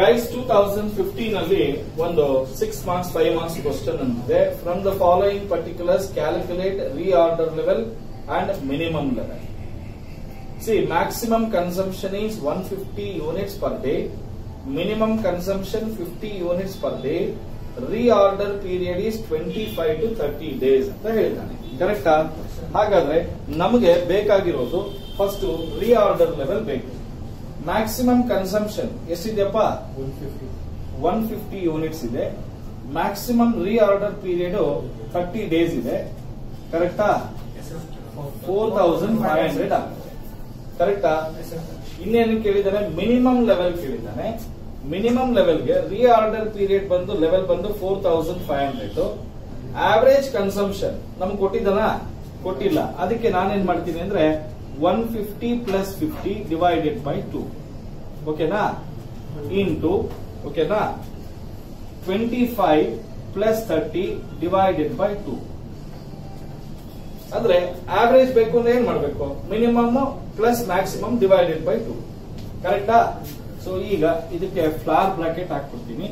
Guys two thousand fifteen ಅಲ್ಲಿ ಒಂದು six marks five marks question ಅಂತಿದೆ from the following particulars calculate reorder level and minimum level C maximum consumption is one fifty units per day minimum consumption fifty units per day reorder period is twenty five to thirty days ಅಂತ ಹೇಳಿದ್ದಾನೆ. ಕರೆಕ್ಟಾ ಹಾಗಾದ್ರೆ ನಮಗೆ ಬೇಕಾಗಿರೋದು first reorder level ಬೇಕು. Maximum consumption ಎಷ್ಟಿದೆಯಪ್ಪ? One fifty units ಇದೆ. Maximum reorder period thirty days ಇದೆ. ಕರೆಕ್ಟಾ ಫೋರ್ ತೌಸಂಡ್ ಫೈವ್ ಹಂಡ್ರೆಡ್ ಆಗುತ್ತೆ. ಕರೆಕ್ಟಾ ಇನ್ನೇನು ಕೇಳಿದಾನೆ? ಮಿನಿಮಮ್ ಲೆವೆಲ್ ಕೇಳಿದ್ದಾನೆ ಮಿನಿಮಮ್ ಲೆವೆಲ್ಗೆ ರೀಆರ್ಡರ್ ಪೀರಿಯಡ್ ಬಂದು ಲೆವೆಲ್ ಬಂದು four thousand five hundred average consumption ನಮ್ಗೆ ಕೊಟ್ಟಿದ್ದಾನ? ಕೊಟ್ಟಿಲ್ಲ. ಅದಕ್ಕೆ ನಾನೇನ್ ಮಾಡ್ತೀನಿ ಅಂದ್ರೆ one fifty plus fifty divided by two ಓಕೆನಾ ಇಂಟು ಓಕೆನಾ twenty five plus thirty divided by two ಅಂದ್ರೆ ಆವರೇಜ್ ಬೇಕು ಅಂದ್ರೆ ಏನ್ ಮಾಡಬೇಕು? Minimum plus maximum divided by two ಕರೆಕ್ಟಾ ಸೊ ಈಗ ಇದಕ್ಕೆ ಫ್ಲಾರ್ ಬ್ರಾಕೆಟ್ ಹಾಕ್ಬಿಡ್ತೀನಿ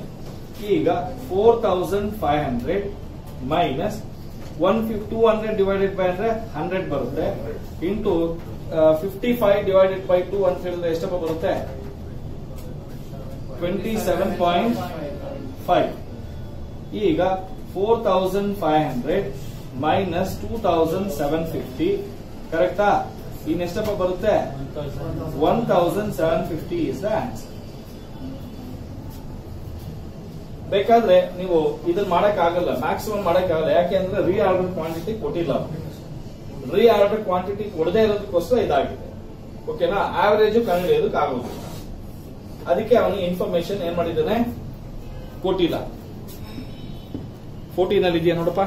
ಈಗ four thousand five hundred minus one fifty two hundred divided by ಅಂದ್ರೆ ಹಂಡ್ರೆಡ್ ಬರುತ್ತೆ. Into fifty five divided by two ಅಂತ ಹೇಳಿದ್ರೆ ಎಷ್ಟಪ್ಪ ಬರುತ್ತೆ? ಟ್ವೆಂಟಿ ಸೆವೆನ್ ಪಾಯಿಂಟ್ ಫೈವ್ ಈಗ four thousand five hundred minus two thousand seven fifty ಕರೆಕ್ಟಾ ಇನ್ನೆಷ್ಟಪ್ಪ ಬರುತ್ತೆ? One thousand seven fifty is the answer ಬೇಕಾದ್ರೆ ನೀವು ಇದನ್ನ ಮಾಡಕ್ ಆಗಲ್ಲ ಮ್ಯಾಕ್ಸಿಮಮ್ ಮಾಡಕ್ ಆಗಲ್ಲ ಯಾಕೆ ಅಂದ್ರೆ ರೀ ಆರ್ಡರ್ ಕ್ವಾಂಟಿಟಿ ಕೊಟ್ಟಿಲ್ಲ ರೀ ಆರ್ಡರ್ ಕ್ವಾಂಟಿಟಿ ಕೊಡದೇ ಇರೋದಕ್ಕೋಸ್ಕರ ಇದಾಗಿದೆ. ಓಕೆನಾ ಆವರೇಜ್ ಕಂಡುಹಿಡಿಯೋದಕ್ಕೆ ಆಗೋದಿಲ್ಲ. ಅದಕ್ಕೆ ಅವನಿಗೆ ಇನ್ಫಾರ್ಮೇಶನ್ ಏನ್ ಮಾಡಿದ್ದಾನೆ? ಕೊಟ್ಟಿಲ್ಲ. ಫೋರ್ಟೀನ್ ಅಲ್ಲಿ ಇದೆಯಾ ನೋಡಪ್ಪ?